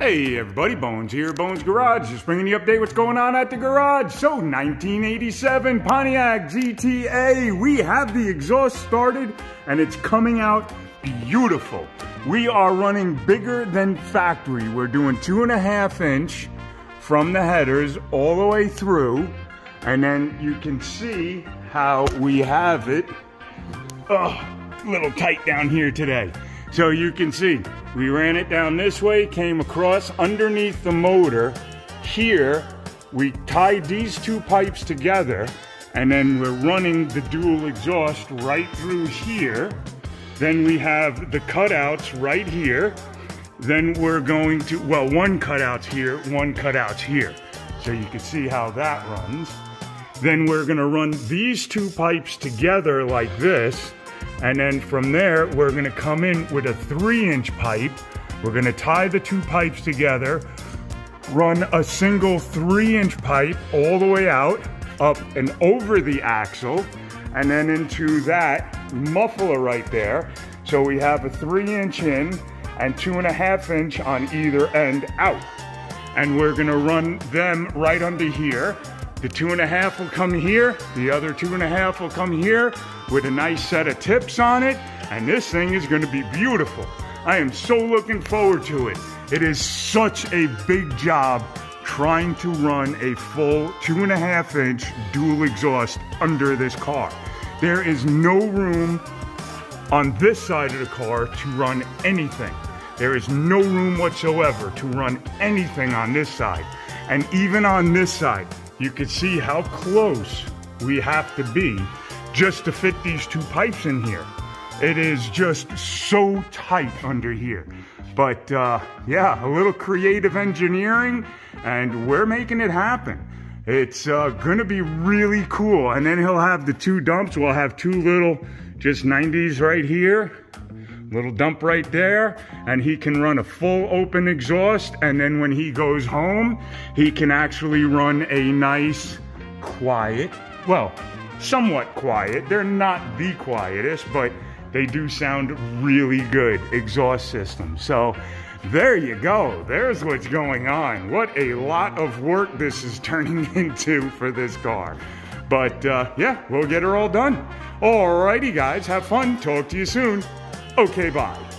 Hey everybody, Bonez here, Bonez Garage, just bringing you update what's going on at the garage. So 1987 Pontiac GTA, we have the exhaust started and it's coming out beautiful. We are running bigger than factory. We're doing two and a half inch from the headers all the way through. And then you can see how we have it. Oh, a little tight down here today. So you can see, we ran it down this way, came across underneath the motor. Here, we tied these two pipes together, and then we're running the dual exhaust right through here. Then we have the cutouts right here. Then we're going to, well, one cutout's here, one cutout's here. So you can see how that runs. Then we're gonna run these two pipes together like this, and then from there, we're gonna come in with a three inch pipe. We're gonna tie the two pipes together, run a single three inch pipe all the way out, up and over the axle, and then into that muffler right there. So we have a three inch in and two and a half inch on either end out. And we're gonna run them right under here. The two and a half will come here, the other two and a half will come here with a nice set of tips on it, and this thing is gonna be beautiful. I am so looking forward to it. It is such a big job trying to run a full two and a half inch dual exhaust under this car. There is no room on this side of the car to run anything. There is no room whatsoever to run anything on this side. And even on this side, you can see how close we have to be just to fit these two pipes in here. It is just so tight under here. But uh, yeah, a little creative engineering and we're making it happen. It's uh, gonna be really cool. And then he'll have the two dumps. We'll have two little just 90s right here little dump right there and he can run a full open exhaust and then when he goes home he can actually run a nice quiet well somewhat quiet. They're not the quietest but they do sound really good exhaust system. So there you go. There's what's going on. What a lot of work this is turning into for this car. But uh, yeah we'll get her all done. Alrighty guys. Have fun. Talk to you soon Okay, bye.